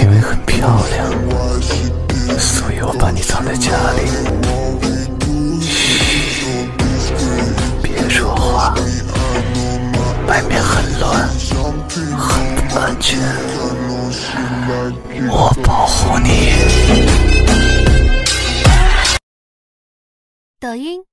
因为很漂亮，所以我把你藏在家里。嘘，别说话，外面很乱，很不安全，我保护你。抖音。